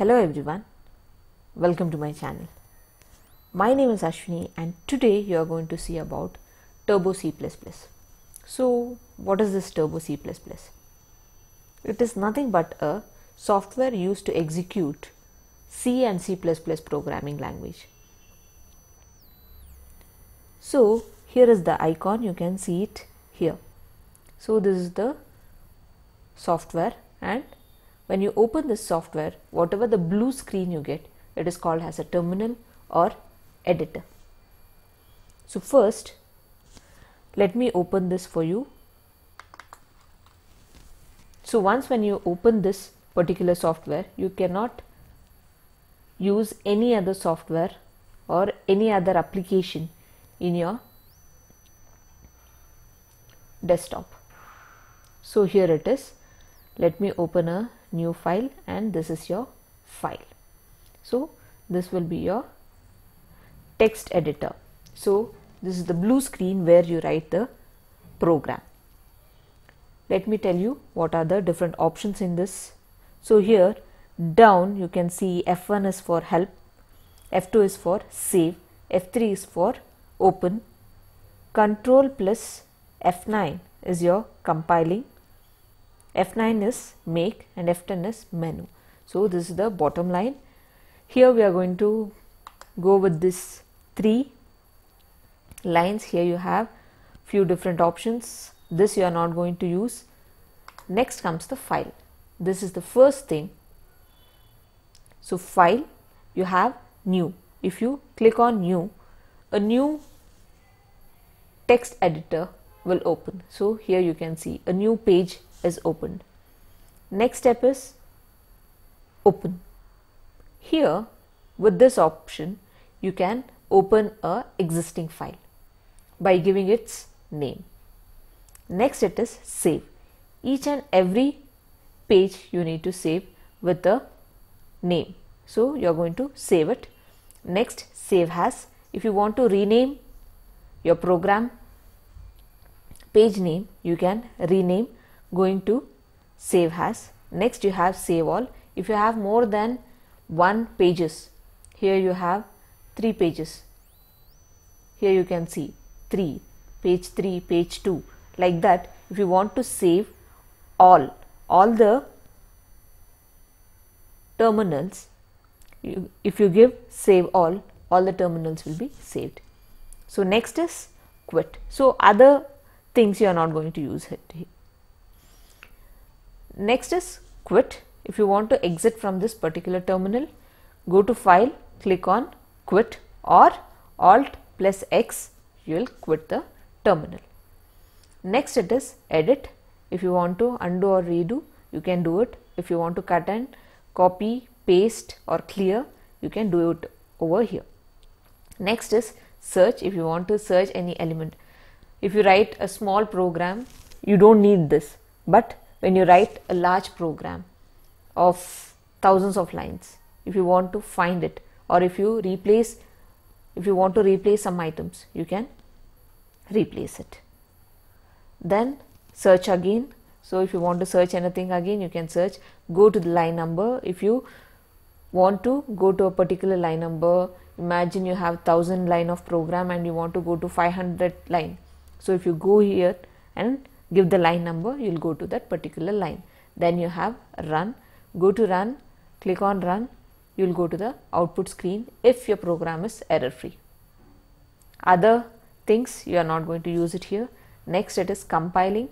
Hello everyone, welcome to my channel. My name is Ashwini and today you are going to see about Turbo C++. So what is this Turbo C++? It is nothing but a software used to execute C and C++ programming language. So here is the icon, you can see it here. So this is the software and when you open this software whatever the blue screen you get it is called as a terminal or editor. So first let me open this for you. So once when you open this particular software you cannot use any other software or any other application in your desktop. So here it is. Let me open a new file and this is your file. So this will be your text editor. So this is the blue screen where you write the program. Let me tell you what are the different options in this. So here down you can see f1 is for help f2 is for save f3 is for open. Control plus f9 is your compiling F9 is make and F10 is menu. So this is the bottom line. Here we are going to go with this three lines. Here you have few different options. This you are not going to use. Next comes the file. This is the first thing. So file you have new. If you click on new, a new text editor will open. So here you can see a new page is opened. Next step is open. Here with this option you can open a existing file by giving its name. Next it is save. Each and every page you need to save with the name. So you are going to save it. Next save as. If you want to rename your program page name you can rename going to save as. Next you have save all. If you have more than one pages here you have three pages. Here you can see three page 3 page 2 like that if you want to save all all the terminals you, if you give save all all the terminals will be saved. So next is quit. So other things you are not going to use it Next is quit. If you want to exit from this particular terminal, go to file, click on quit or alt plus X, you will quit the terminal. Next it is edit. If you want to undo or redo, you can do it. If you want to cut and copy, paste or clear, you can do it over here. Next is search. If you want to search any element. If you write a small program, you don't need this. But when you write a large program of thousands of lines if you want to find it or if you replace if you want to replace some items you can replace it. Then search again. So if you want to search anything again you can search go to the line number. If you want to go to a particular line number imagine you have 1000 line of program and you want to go to 500 line. So if you go here and give the line number you will go to that particular line. Then you have run. Go to run click on run you will go to the output screen if your program is error free other things you are not going to use it here. Next it is compiling.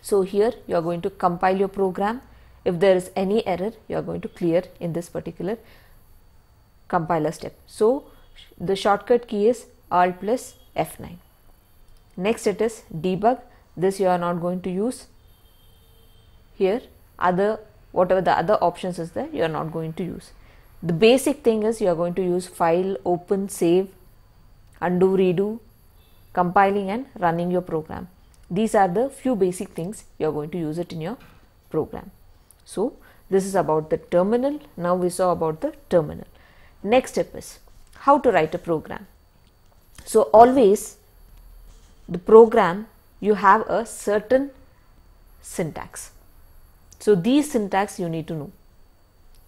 So here you are going to compile your program. If there is any error you are going to clear in this particular compiler step. So the shortcut key is alt plus f9 next it is debug this you are not going to use here. Other whatever the other options is there you are not going to use. The basic thing is you are going to use file open save undo redo compiling and running your program. These are the few basic things you are going to use it in your program. So this is about the terminal. Now we saw about the terminal. Next step is how to write a program. So always the program you have a certain syntax. So these syntax you need to know.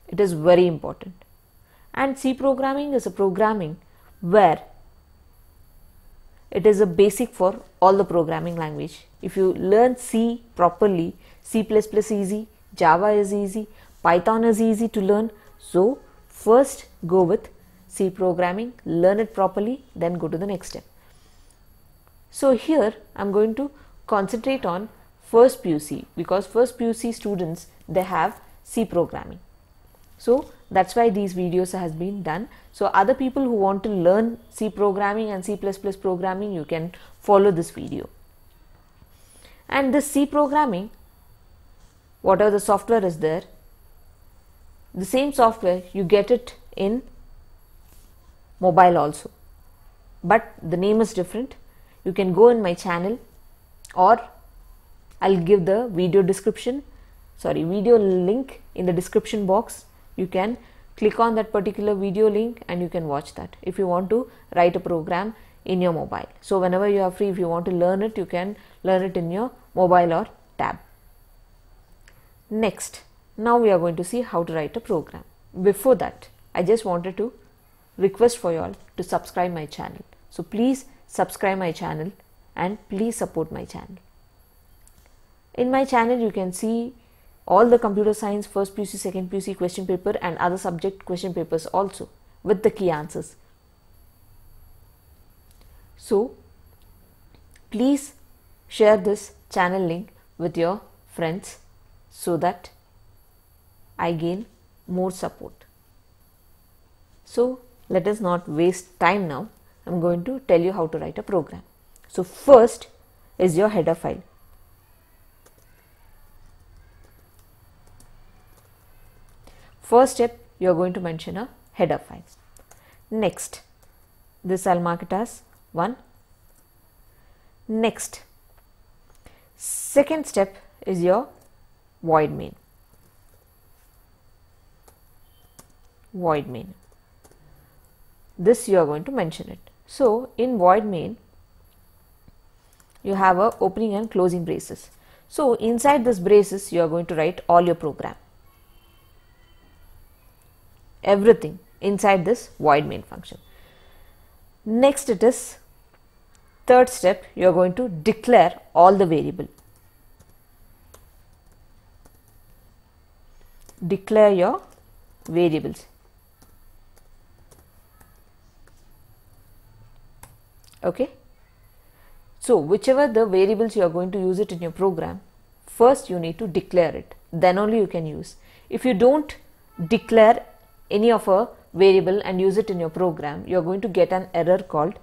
It is very important. And C programming is a programming where it is a basic for all the programming language. If you learn C properly, C++ is easy, Java is easy, Python is easy to learn. So first go with C programming, learn it properly, then go to the next step. So here I am going to concentrate on first PUC because first PUC students they have C programming. So that's why these videos has been done. So other people who want to learn C programming and C++ programming you can follow this video. And this C programming whatever the software is there the same software you get it in mobile also but the name is different you can go in my channel or I'll give the video description. Sorry video link in the description box. You can click on that particular video link and you can watch that. If you want to write a program in your mobile. So whenever you are free if you want to learn it you can learn it in your mobile or tab. Next now we are going to see how to write a program. Before that I just wanted to request for you all to subscribe my channel. So please subscribe my channel and please support my channel. In my channel you can see all the computer science first PUC, second PUC question paper and other subject question papers also with the key answers. So please share this channel link with your friends so that I gain more support. So let us not waste time now. I am going to tell you how to write a program. So first is your header file. First step you are going to mention a header file. Next this I'll mark it as 1. Next second step is your void main. Void main this you are going to mention it. So in void main you have a opening and closing braces. So inside this braces you are going to write all your program. Everything inside this void main function. Next it is third step you are going to declare all the variable. Declare your variables. Okay? So whichever the variables you are going to use it in your program first you need to declare it. Then only you can use. If you don't declare any of a variable and use it in your program you are going to get an error called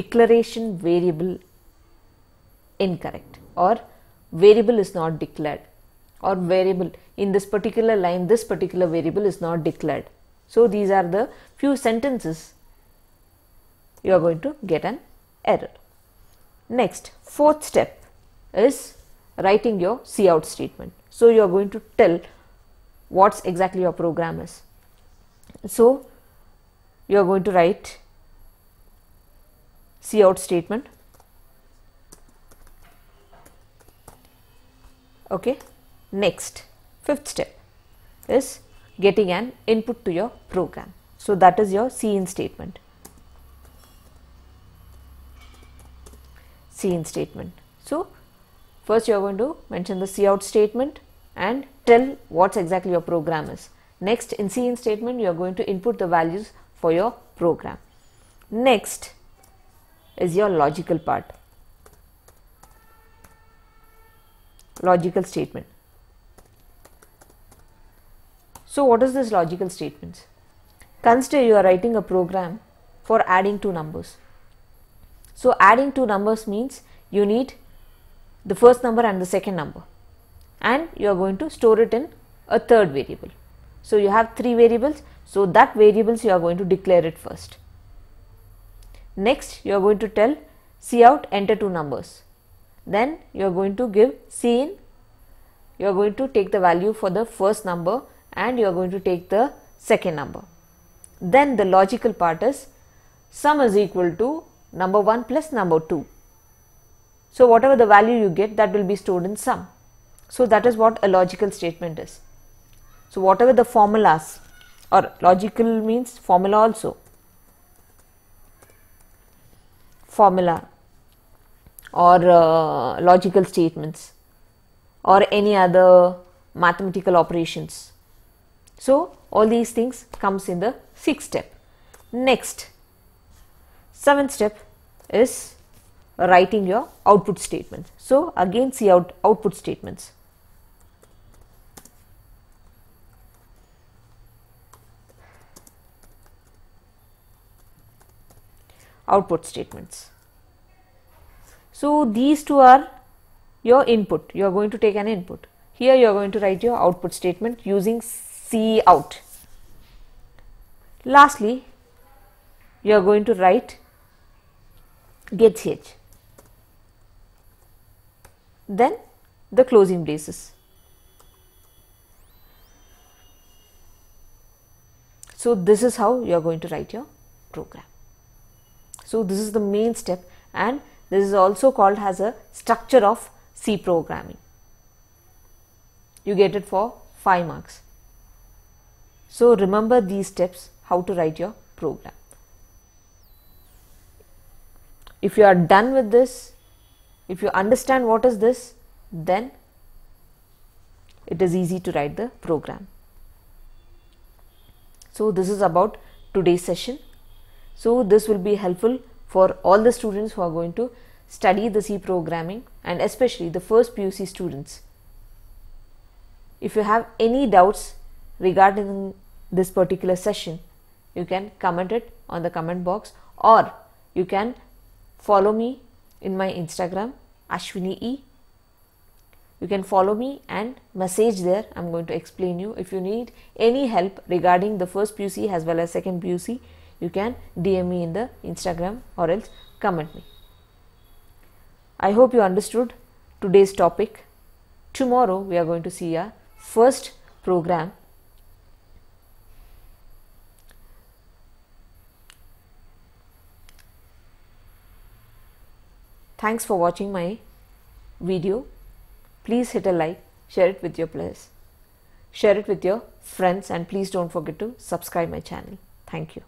declaration variable incorrect or variable is not declared or variable in this particular line this particular variable is not declared. So these are the few sentences you are going to get an error. Next, fourth step is writing your cout statement. So, you are going to tell what's exactly your program is. So, you are going to write cout statement. Okay. Next, fifth step is getting an input to your program. So, that is your cin statement. Cin statement. So, first you are going to mention the cout statement and tell what exactly your program is. Next in cin statement you are going to input the values for your program. Next is your logical part. Logical statement. So what is this logical statements? Consider you are writing a program for adding two numbers. So adding two numbers means you need the first number and the second number and you are going to store it in a third variable. So you have three variables. So that variables you are going to declare it first. Next you are going to tell cout enter two numbers. Then you are going to give cin. You are going to take the value for the first number and you are going to take the second number. Then the logical part is sum is equal to number 1 plus number 2. So whatever the value you get that will be stored in sum. So that is what a logical statement is. So whatever the formulas or logical means formula also formula or uh, logical statements or any other mathematical operations. So, all these things comes in the sixth step. Next, seventh step is writing your output statements. So, again cout output statements. Output statements. So, these two are your input, you are going to take an input. Here you are going to write your output statement using cout. Lastly, you are going to write getch. then the closing braces. So, this is how you are going to write your program. So, this is the main step and this is also called as a structure of C programming. You get it for 5 marks. So, remember these steps how to write your program. If you are done with this, if you understand what is this, then it is easy to write the program. So, this is about today's session. So, this will be helpful for all the students who are going to study the C programming and especially the first PUC students. If you have any doubts regarding this particular session, you can comment it on the comment box or you can follow me in my Instagram Ashwini E. You can follow me and message there. I'm going to explain you. If you need any help regarding the first PUC as well as second PUC, you can DM me in the Instagram or else comment me. I hope you understood today's topic. Tomorrow we are going to see our first program Thanks for watching my video. Please hit a like, share it with your players, share it with your friends and please don't forget to subscribe my channel. Thank you.